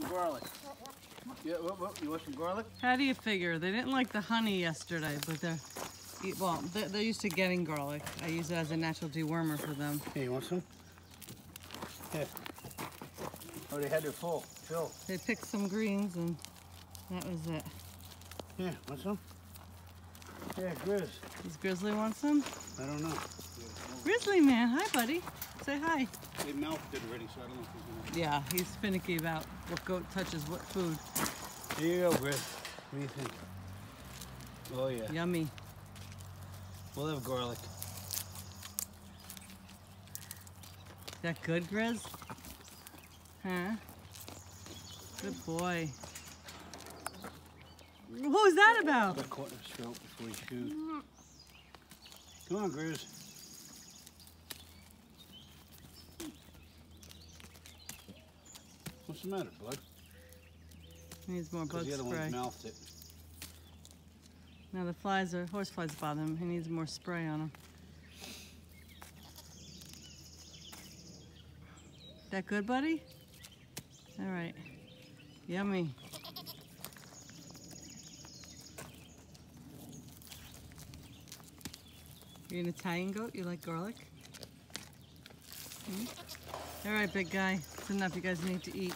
some garlic? Yeah, what, what, you want some garlic? How do you figure? They didn't like the honey yesterday, but they're, well, they're, they're used to getting garlic. I use it as a natural dewormer for them. Hey, you want some? Yeah. Oh, they had their full. Fill. They picked some greens and that was it. Yeah, want some? Yeah, Grizz. Does Grizzly want some? I don't know. Grizzly man, hi buddy. Say hi. They mouthed it already, so I don't know if he's Yeah, he's finicky about what goat touches what food. gonna. Here you go, Grizz. What do you think? Oh yeah. Yummy. We'll have garlic. Is That good, Grizz? Huh? Good boy. What was that about? Got caught in his throat before he chewed. Come on, Grizz. What's the matter, bud? Needs more bug the other spray. one mouthed it. Now the flies are, horse flies bother him. He needs more spray on him. That good, buddy? All right. Yummy. You're an Italian goat? You like garlic? Hmm? All right, big guy. It's enough. You guys need to eat.